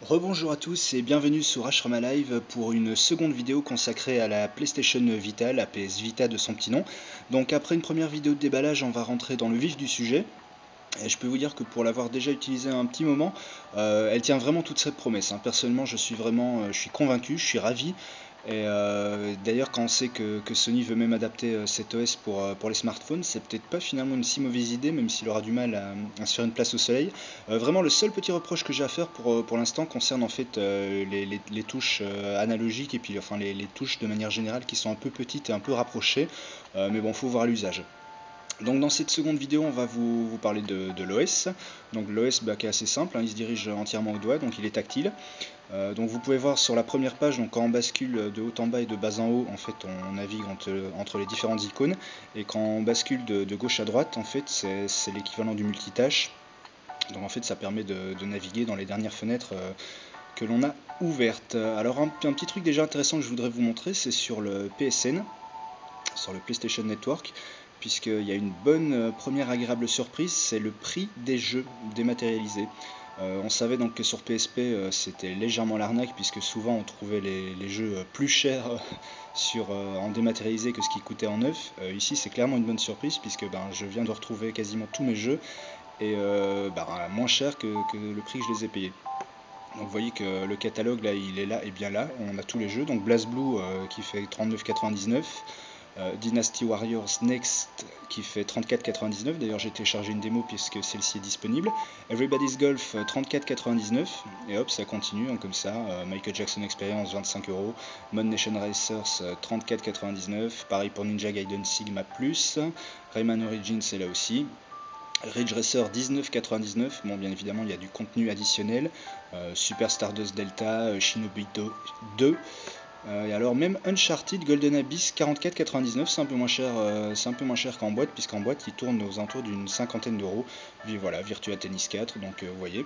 Rebonjour à tous et bienvenue sur Ashrama Live pour une seconde vidéo consacrée à la PlayStation Vita, la PS Vita de son petit nom. Donc après une première vidéo de déballage, on va rentrer dans le vif du sujet. Et je peux vous dire que pour l'avoir déjà utilisé un petit moment, euh, elle tient vraiment toutes ses promesses. Hein. Personnellement, je suis vraiment, euh, je suis convaincu, je suis ravi. Et euh, d'ailleurs, quand on sait que, Sony veut même adapter euh, cet OS pour, euh, pour les smartphones, c'est peut-être pas finalement une si mauvaise idée, même s'il aura du mal à, se faire une place au soleil. vraiment, le seul petit reproche que j'ai à faire pour, pour l'instant concerne en fait les, touches analogiques et puis enfin les, touches de manière générale qui sont un peu petites et un peu rapprochées. mais bon, faut voir l'usage. Donc dans cette seconde vidéo, on va vous, parler de, l'OS. Donc l'OS bah, qui est assez simple, hein, il se dirige entièrement au doigt, donc il est tactile. Euh, donc vous pouvez voir sur la première page, donc quand on bascule de haut en bas et de bas en haut, en fait on navigue entre, les différentes icônes. Et quand on bascule de, gauche à droite, en fait c'est l'équivalent du multitâche. Donc en fait ça permet de, naviguer dans les dernières fenêtres euh, que l'on a ouvertes. Alors un, un, petit truc déjà intéressant que je voudrais vous montrer, c'est sur le PSN, sur le PlayStation Network puisqu'il y a une bonne euh, première agréable surprise, c'est le prix des jeux dématérialisés. Euh, on savait donc que sur PSP euh, c'était légèrement l'arnaque puisque souvent on trouvait les, jeux plus chers sur, en dématérialisé que ce qui coûtait en neuf. ici c'est clairement une bonne surprise puisque ben, je viens de retrouver quasiment tous mes jeux et ben, moins cher que, le prix que je les ai payés. Donc vous voyez que le catalogue là il est là et bien là, on a tous les jeux, donc BlazBlue qui fait 39,99 euh, Dynasty Warriors Next qui fait 34,99. D'ailleurs, j'ai téléchargé une démo puisque celle-ci est disponible. Everybody's Golf 34,99. Et hop, ça continue hein, comme ça. Euh, Michael Jackson Experience 25 euros. Mod Nation Racers 34,99. Euh, Pareil pour Ninja Gaiden Sigma Plus. Rayman Origins c'est là aussi. Ridge Racer 19,99. Bon, bien évidemment, il y a du contenu additionnel. Super Stardust Delta, Shinobi 2. Euh, et alors même Uncharted Golden Abyss 44,99 c'est un peu moins cher, euh, c'est moins cher qu'en boîte puisqu'en boîte il tourne aux alentours d'une cinquantaine d'euros. Voilà, Virtua Tennis 4, donc euh, vous voyez.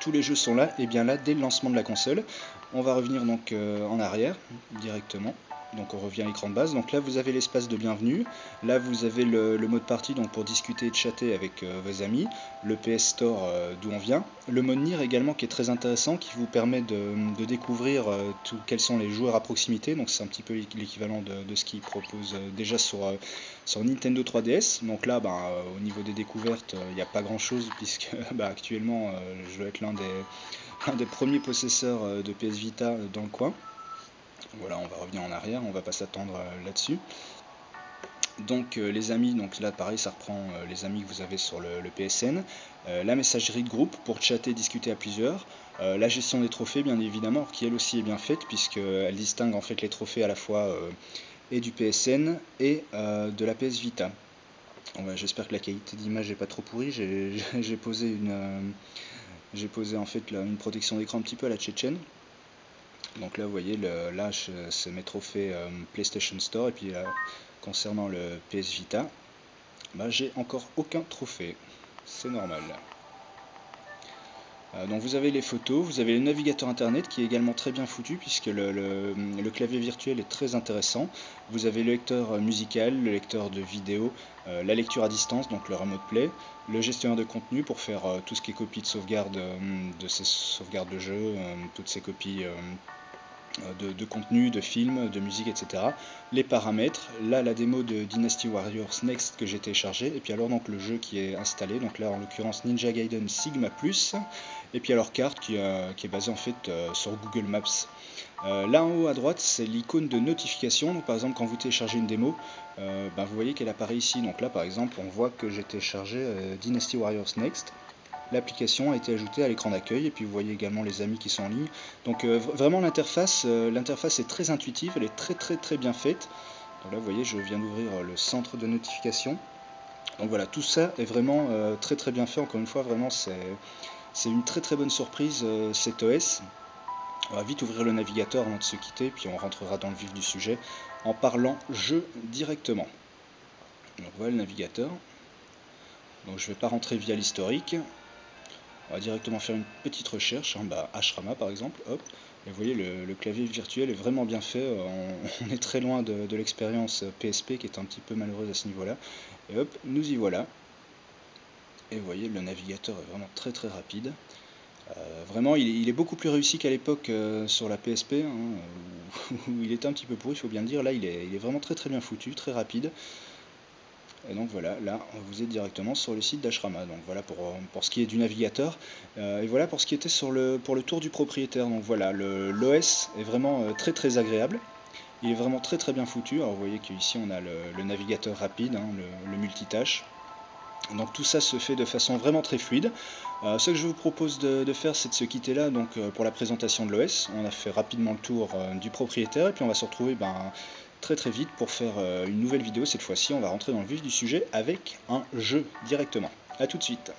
Tous les jeux sont là et bien là dès le lancement de la console. On va revenir donc en arrière directement donc on revient à l'écran de base. Donc là vous avez l'espace de bienvenue, là vous avez le, mode partie donc pour discuter et chatter avec euh, vos amis, le PS Store euh, d'où on vient, le mode NIR également qui est très intéressant, qui vous permet de, découvrir euh, quels sont les joueurs à proximité, donc c'est un petit peu l'équivalent de, ce qu'il propose déjà sur, sur Nintendo 3DS. Donc là ben, au niveau des découvertes il n'y a pas grand chose puisque bah, actuellement je dois être l'un des, des premiers possesseurs de PS Vita dans le coin. Voilà, on va revenir en arrière, on va pas s'attendre euh, là-dessus. Donc euh, les amis, donc là pareil ça reprend euh, les amis que vous avez sur le, PSN, la messagerie de groupe pour chatter, discuter à plusieurs, la gestion des trophées bien évidemment, qui elle aussi est bien faite puisqu'elle distingue en fait les trophées à la fois et du PSN et de la PS Vita. J'espère que la qualité d'image n'est pas trop pourrie, j'ai posé une en fait une protection d'écran un petit peu à la tchétchène donc là, vous voyez, le, là, c'est mes trophées euh, PlayStation Store. Et puis là, concernant le PS Vita, bah, j'ai encore aucun trophée. C'est normal. Euh, donc vous avez les photos, vous avez le navigateur internet qui est également très bien foutu puisque le, clavier virtuel est très intéressant. Vous avez le lecteur musical, le lecteur de vidéo, euh, la lecture à distance, donc le remote play, le gestionnaire de contenu pour faire tout ce qui est copie de sauvegarde de ces sauvegardes de jeu, toutes ces copies euh, de, contenu, de films, de musique, etc. Les paramètres, là la démo de Dynasty Warriors Next que j'ai téléchargé, et puis alors donc le jeu qui est installé, donc là en l'occurrence Ninja Gaiden Sigma Plus, et puis alors carte qui, euh, est basée en fait euh, sur Google Maps. là en haut à droite c'est l'icône de notification, donc par exemple quand vous téléchargez une démo, ben, vous voyez qu'elle apparaît ici, donc là par exemple on voit que j'ai téléchargé Dynasty Warriors Next, l'application a été ajoutée à l'écran d'accueil et puis vous voyez également les amis qui sont en ligne. Donc euh, vraiment l'interface, euh, l'interface est très intuitive, elle est très très très bien faite. Donc là vous voyez je viens d'ouvrir euh, le centre de notification. Donc voilà, tout ça est vraiment très très bien fait. Encore une fois, vraiment c'est une très très bonne surprise cet OS. On va vite ouvrir le navigateur avant de se quitter, puis on rentrera dans le vif du sujet en parlant jeu directement. Donc voilà le navigateur. Donc je ne vais pas rentrer via l'historique. On va directement faire une petite recherche, hein, bah, Ashrama par exemple, hop, et vous voyez le, clavier virtuel est vraiment bien fait, euh, on, est très loin de, l'expérience PSP qui est un petit peu malheureuse à ce niveau-là, et hop, nous y voilà. Et vous voyez le navigateur est vraiment très très rapide. vraiment, il, est beaucoup plus réussi qu'à l'époque sur la PSP, hein, où, il était un petit peu pourri, il faut bien dire. Là, il est, il est vraiment très très bien foutu, très rapide. Et donc voilà, là vous êtes directement sur le site d'Ashrama. Donc voilà pour, pour, ce qui est du navigateur. Euh, et voilà pour ce qui était sur le, pour le tour du propriétaire. Donc voilà, l'OS est vraiment euh, très très agréable. Il est vraiment très très bien foutu. Alors vous voyez qu'ici on a le, navigateur rapide, hein, le, multitâche. Donc tout ça se fait de façon vraiment très fluide. Euh, ce que je vous propose de, faire, c'est de se quitter là donc, pour la présentation de l'OS. On a fait rapidement le tour du propriétaire et puis on va se retrouver ben, très très vite pour faire euh, une nouvelle vidéo. Cette fois-ci, on va rentrer dans le vif du sujet avec un jeu directement. A tout de suite